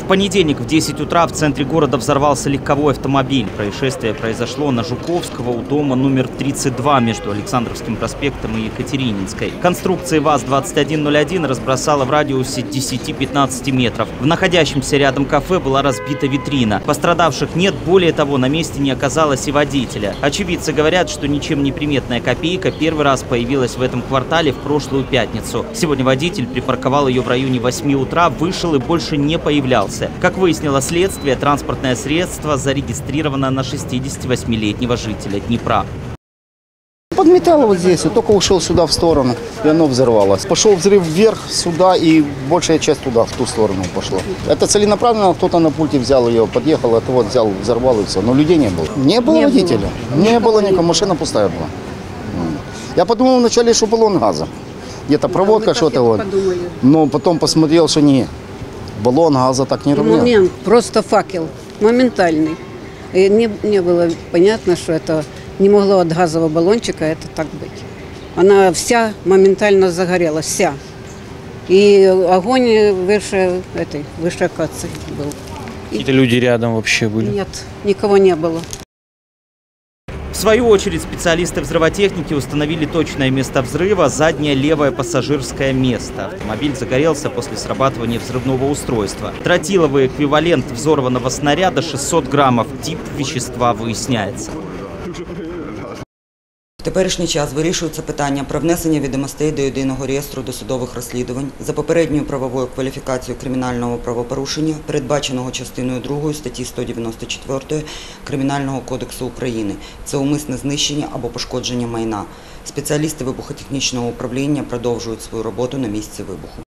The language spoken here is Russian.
В понедельник в 10 утра в центре города взорвался легковой автомобиль. Происшествие произошло на Жуковского у дома номер 32 между Александровским проспектом и Екатерининской. Конструкции ВАЗ-2101 разбросала в радиусе 10-15 метров. В находящемся рядом кафе была разбита витрина. Пострадавших нет, более того, на месте не оказалось и водителя. Очевидцы говорят, что ничем не приметная копейка первый раз появилась в этом квартале в прошлую пятницу. Сегодня водитель припарковал ее в районе 8 утра, вышел и больше не появлялся. Как выяснило следствие, транспортное средство зарегистрировано на 68-летнего жителя Днепра. Подметало вот здесь, и только ушел сюда в сторону, и оно взорвалось. Пошел взрыв вверх, сюда, и большая часть туда, в ту сторону пошла. Это целенаправленно, кто-то на пульте взял ее, подъехал, это вот взял, взорвал и все. Но людей не было. Не было Не было. водителя, не было никого, машина пустая была. Я подумал вначале, что баллон газа. Где-то проводка, что-то вот. подумали. Но потом посмотрел, что не, баллон газа так не равнял. Момент, просто факел, моментальный. И не, не было понятно, что это не могло от газового баллончика это так быть. Она вся моментально загорелась, вся. И огонь выше этой, выше акации был. Какие-то люди рядом вообще были. Нет, никого не было. Свою очередь специалисты взрывотехники установили точное место взрыва – заднее левое пассажирское место. Автомобиль загорелся после срабатывания взрывного устройства. Тротиловый эквивалент взорванного снаряда 600 граммов. Тип вещества выясняется. В теперішній час вирішується питання про внесення відомостей до єдиного реєстру досудових розслідувань за попередньою правовою кваліфікацією кримінального правопорушення, передбаченого частиною 2 статті 194 Кримінального кодексу України. Це умисне знищення або пошкодження майна. Спеціалісти вибухотехнічного управління продовжують свою роботу на місці вибуху.